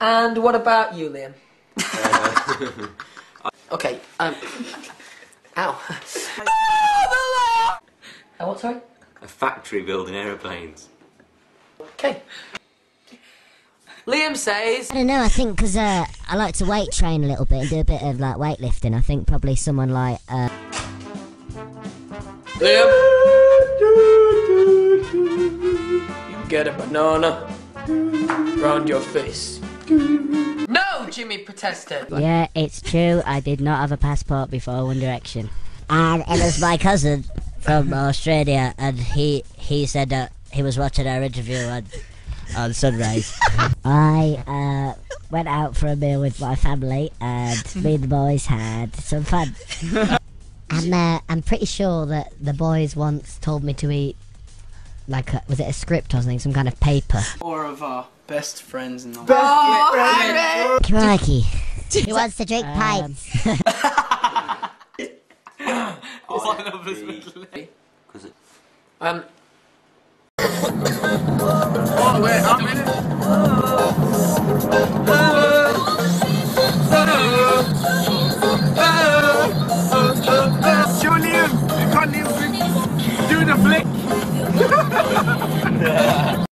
And what about you, Liam? okay, um. Ow. oh, what, sorry? A factory building aeroplanes. Okay. Liam says. I don't know. I think because uh, I like to weight train a little bit and do a bit of like weightlifting. I think probably someone like uh, Liam. You get a banana round your face. No, Jimmy protested. yeah, it's true. I did not have a passport before One Direction, and it was my cousin from Australia, and he he said that he was watching our interview on on Sunrise. I uh, went out for a meal with my family, and me and the boys had some fun. And uh, I'm pretty sure that the boys once told me to eat, like a, was it a script or something, some kind of paper. Four of our best friends in the world. Oh, Crikey. Who wants to drink um. pints? One of us would lay. Um. oh, wait, I'm in it. Oh. yeah.